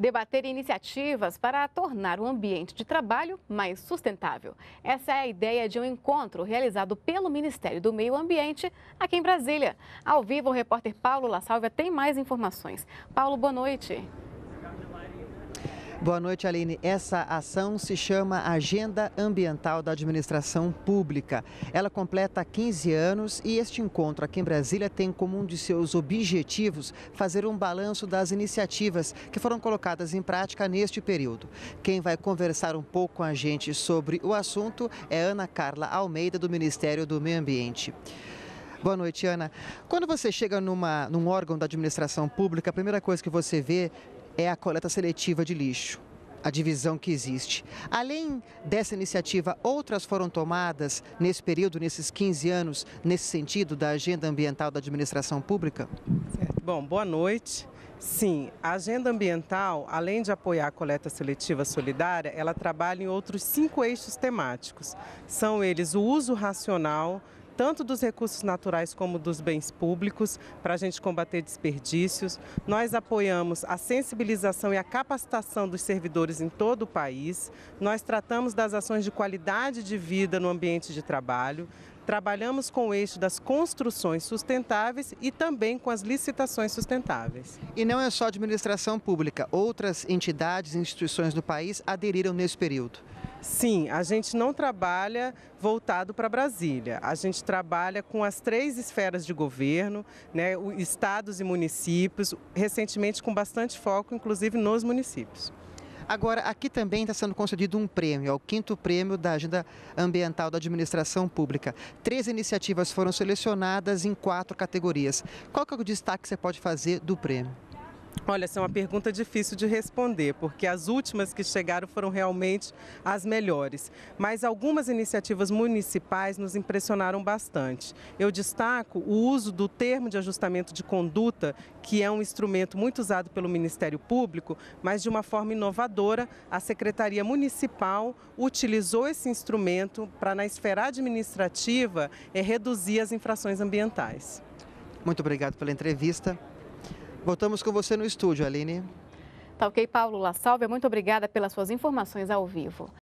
debater iniciativas para tornar o ambiente de trabalho mais sustentável. Essa é a ideia de um encontro realizado pelo Ministério do Meio Ambiente aqui em Brasília. Ao vivo, o repórter Paulo La Sálvia tem mais informações. Paulo, boa noite. Boa noite, Aline. Essa ação se chama Agenda Ambiental da Administração Pública. Ela completa 15 anos e este encontro aqui em Brasília tem como um de seus objetivos fazer um balanço das iniciativas que foram colocadas em prática neste período. Quem vai conversar um pouco com a gente sobre o assunto é Ana Carla Almeida, do Ministério do Meio Ambiente. Boa noite, Ana. Quando você chega numa, num órgão da administração pública, a primeira coisa que você vê é a coleta seletiva de lixo a divisão que existe. Além dessa iniciativa, outras foram tomadas nesse período, nesses 15 anos, nesse sentido da agenda ambiental da administração pública? Certo. Bom, boa noite. Sim, a agenda ambiental, além de apoiar a coleta seletiva solidária, ela trabalha em outros cinco eixos temáticos. São eles o uso racional, tanto dos recursos naturais como dos bens públicos, para a gente combater desperdícios. Nós apoiamos a sensibilização e a capacitação dos servidores em todo o país. Nós tratamos das ações de qualidade de vida no ambiente de trabalho. Trabalhamos com o eixo das construções sustentáveis e também com as licitações sustentáveis. E não é só a administração pública, outras entidades e instituições do país aderiram nesse período. Sim, a gente não trabalha voltado para Brasília. A gente trabalha com as três esferas de governo, né, estados e municípios, recentemente com bastante foco, inclusive nos municípios. Agora, aqui também está sendo concedido um prêmio, é o quinto prêmio da Agenda Ambiental da Administração Pública. Três iniciativas foram selecionadas em quatro categorias. Qual que é o destaque que você pode fazer do prêmio? Olha, essa é uma pergunta difícil de responder, porque as últimas que chegaram foram realmente as melhores. Mas algumas iniciativas municipais nos impressionaram bastante. Eu destaco o uso do termo de ajustamento de conduta, que é um instrumento muito usado pelo Ministério Público, mas de uma forma inovadora, a Secretaria Municipal utilizou esse instrumento para, na esfera administrativa, é, reduzir as infrações ambientais. Muito obrigado pela entrevista. Voltamos com você no estúdio, Aline. Tá ok, Paulo La Salve. Muito obrigada pelas suas informações ao vivo.